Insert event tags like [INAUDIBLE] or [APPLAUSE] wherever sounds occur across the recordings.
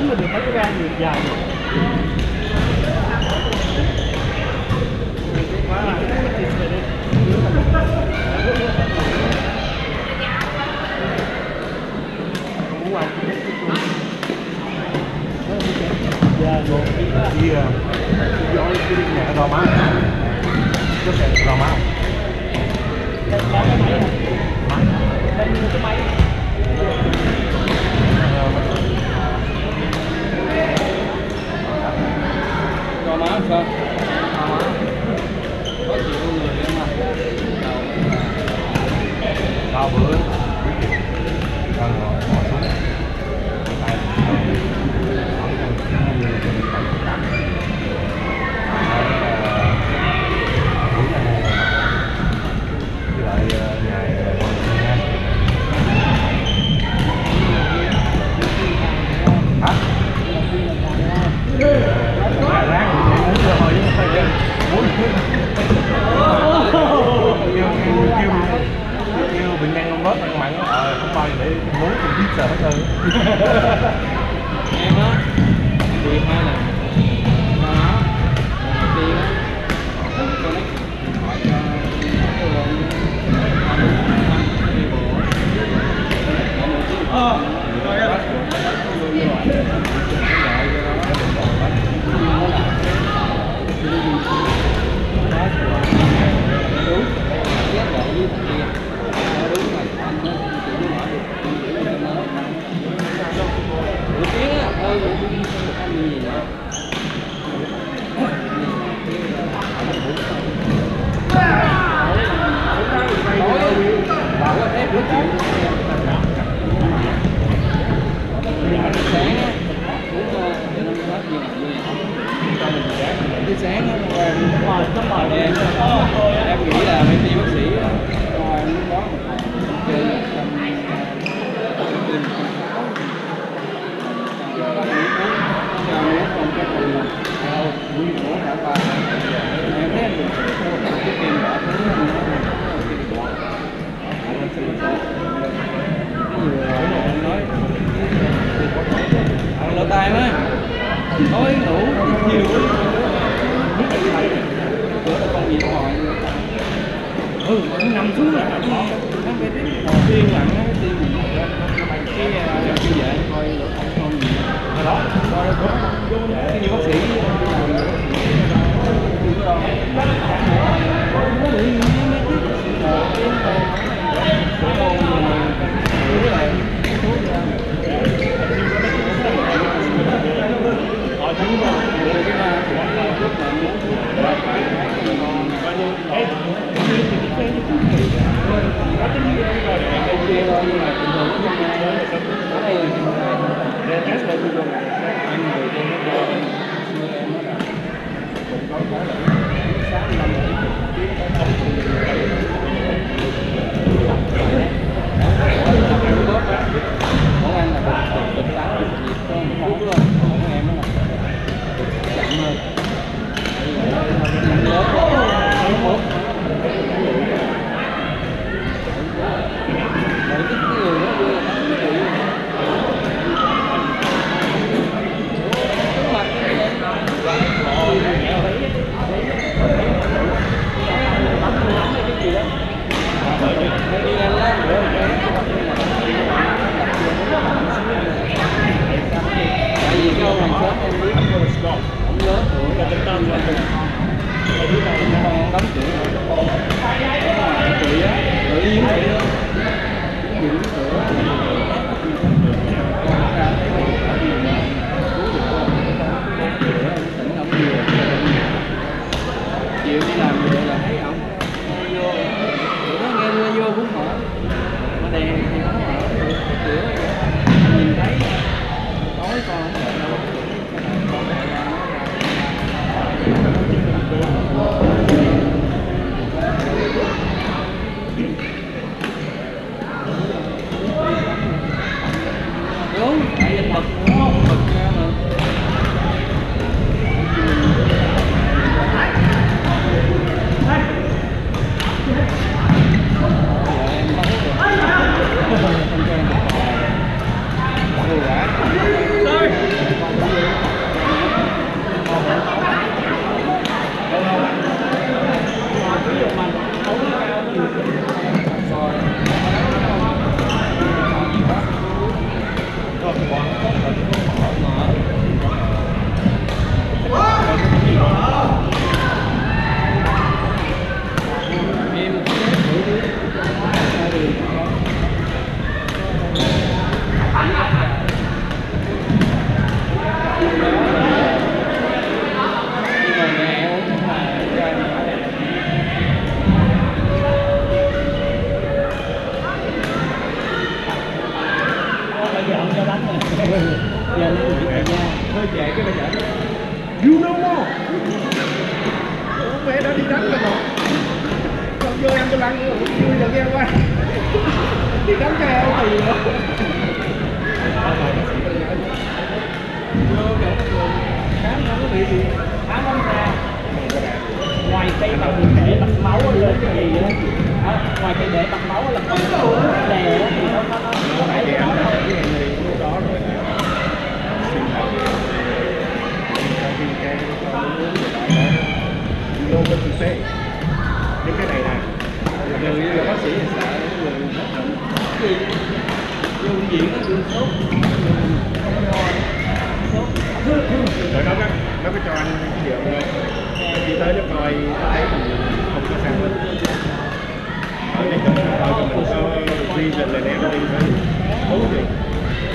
đánh mà được mấy cái rang được dài được. Yeah. You always get in there, don't mind. Just don't mind. Mind. Mind. 车。sợ hết rồi [LAUGHS] em á em là tối ngủ. Nhiều, biết gì vậy bữa là con gì nó hỏi ừ năm xuống là bỏ nó cái tiếng ngồi tiên lặng tiên mình cái Thank you. You more Ủa mẹ đã đi đánh rồi mà Xong vô em tôi lăn Ủa vui rồi nghe qua Đi đánh cho em thì nữa vô chỗ khám nó có bị gì khá lắm ra ngoài cây bằng để bật máu lên cái gì á? Ngoài cây để bật máu là không đè á thì nó nó nó nó phải Thì em nó đã thôi thấy cái người lúc đó rồi Xin lỗi Sau khi cái con muốn người ta nói You Những cái này nè người như là bác sĩ sợ người hết bệnh gì dùng viện nó đường sốt Rồi nó, nó, nó có cho anh cái rượu không? Nó tới nó coi nó thấy mình không có sang hết. Ở đây tới nó coi mình có reason là đem đi phải uống gì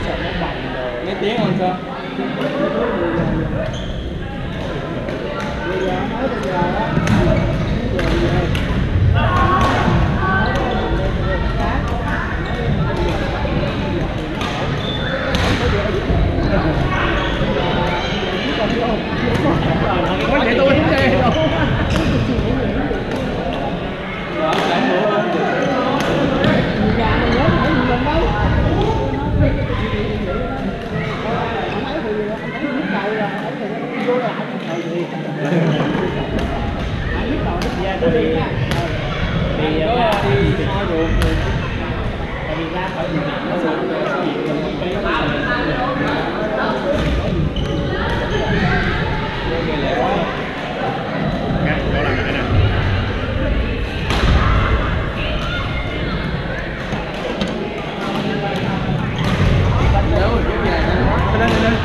sợ nó bành rồi mấy tiếng không sao bây giờ nói bây giờ á bây giờ về Có vậy tôi không chê đâu đó chẳng bữa không được gà mình nhớ phải mình lên đâu không ấy thì anh thấy nhức đầu là anh thấy thì vô lại thời gì anh nhức đầu nhức da tôi đi nha thì có ra đi soi ruột rồi tại vì ra khỏi bệnh viện nó sụt rồi cái gì mình không phải vô ngày lễ quá Nè, đó là cái nè nếu mà cái